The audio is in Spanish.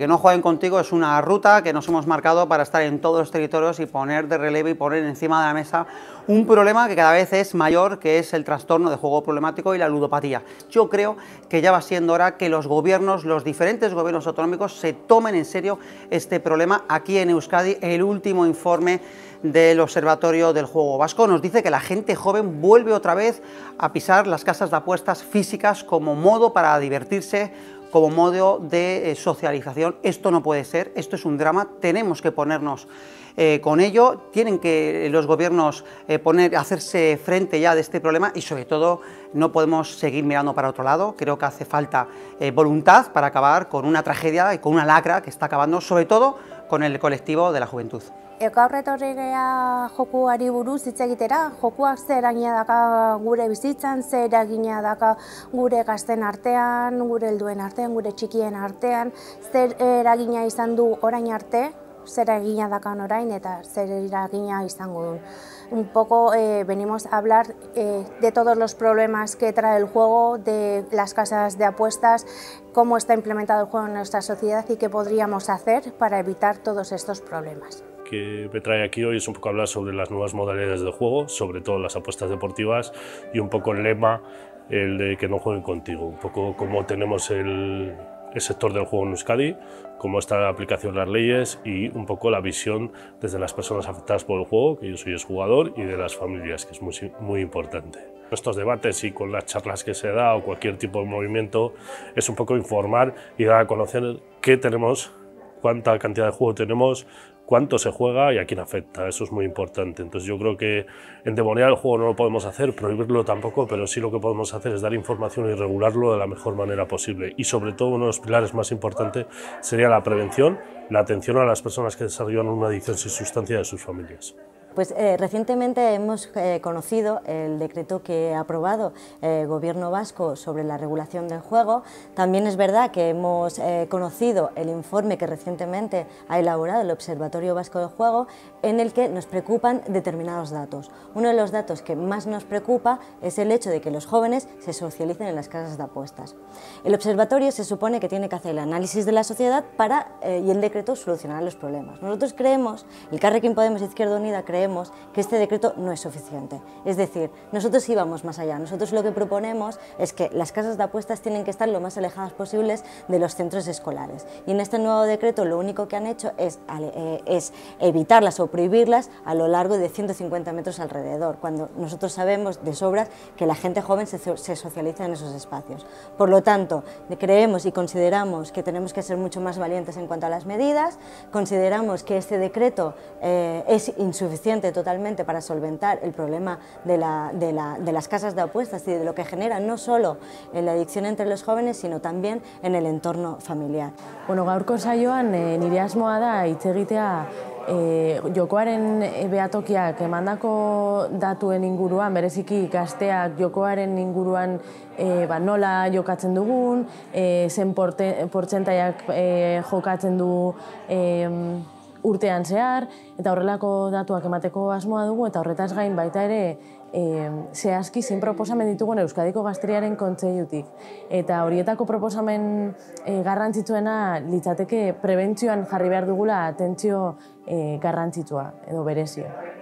Que no jueguen contigo es una ruta que nos hemos marcado para estar en todos los territorios y poner de relevo y poner encima de la mesa un problema que cada vez es mayor, que es el trastorno de juego problemático y la ludopatía. Yo creo que ya va siendo hora que los gobiernos, los diferentes gobiernos autonómicos, se tomen en serio este problema. Aquí en Euskadi, el último informe del Observatorio del Juego Vasco nos dice que la gente joven vuelve otra vez a pisar las casas de apuestas físicas como modo para divertirse como modo de eh, socialización. Esto no puede ser, esto es un drama, tenemos que ponernos eh, con ello, tienen que los gobiernos eh, poner, hacerse frente ya de este problema y sobre todo no podemos seguir mirando para otro lado, creo que hace falta voluntad para acabar con una tragedia y con una lacra que está acabando sobre todo con el colectivo de la juventud. Gaur etorri gea jokuari buruz hitz egitera, jokuak ze eragina daka gure bizitzan, ze eragina daka gure gazten artean, gure helduen artean, gure txikien artean, zer eragina izan du orain arte, zer eragina dakan orain eta zer eragina izango du. Un poco eh, venimos a hablar eh, de todos los problemas que trae el juego, de las casas de apuestas, cómo está implementado el juego en nuestra sociedad y qué podríamos hacer para evitar todos estos problemas que me trae aquí hoy es un poco hablar sobre las nuevas modalidades de juego, sobre todo las apuestas deportivas y un poco el lema, el de que no jueguen contigo, un poco cómo tenemos el, el sector del juego en Euskadi, cómo está la aplicación de las leyes y un poco la visión desde las personas afectadas por el juego, que yo soy jugador, y de las familias, que es muy, muy importante. Estos debates y con las charlas que se da o cualquier tipo de movimiento es un poco informar y dar a conocer qué tenemos, cuánta cantidad de juego tenemos, cuánto se juega y a quién afecta. Eso es muy importante. Entonces yo creo que endemoniar el juego no lo podemos hacer, prohibirlo tampoco, pero sí lo que podemos hacer es dar información y regularlo de la mejor manera posible. Y sobre todo uno de los pilares más importantes sería la prevención, la atención a las personas que desarrollan una adicción sin sustancia de sus familias. Pues eh, recientemente hemos eh, conocido el decreto que ha aprobado el Gobierno vasco sobre la regulación del juego. También es verdad que hemos eh, conocido el informe que recientemente ha elaborado el Observatorio Vasco del Juego en el que nos preocupan determinados datos. Uno de los datos que más nos preocupa es el hecho de que los jóvenes se socialicen en las casas de apuestas. El observatorio se supone que tiene que hacer el análisis de la sociedad para, y el decreto solucionar los problemas. Nosotros creemos, el Carrequín Podemos Izquierda Unida cree creemos que este decreto no es suficiente. Es decir, nosotros íbamos más allá. Nosotros lo que proponemos es que las casas de apuestas tienen que estar lo más alejadas posibles de los centros escolares. Y en este nuevo decreto lo único que han hecho es, eh, es evitarlas o prohibirlas a lo largo de 150 metros alrededor, cuando nosotros sabemos de sobras que la gente joven se, se socializa en esos espacios. Por lo tanto, creemos y consideramos que tenemos que ser mucho más valientes en cuanto a las medidas, consideramos que este decreto eh, es insuficiente totalmente para solventar el problema de, la, de, la, de, las casas de apuestas y de lo que genera no solo en la adicción entre los jóvenes, sino también en el entorno familiar. Bueno, gaurko saioan e, nire asmoa da hitz egitea e, jokoaren behatokiak emandako datuen inguruan, bereziki gazteak jokoaren inguruan e, ba, nola jokatzen dugun, e, zen portzentaiak e, jokatzen du e, urtean zehar, eta horrelako datuak emateko asmoa dugu, eta horretaz gain baita ere e, zehazki zin proposamen ditugun Euskadiko Gazteriaren kontseilutik. Eta horietako proposamen e, garrantzitsuena litzateke prebentzioan jarri behar dugula atentzio e, garrantzitsua edo berezio.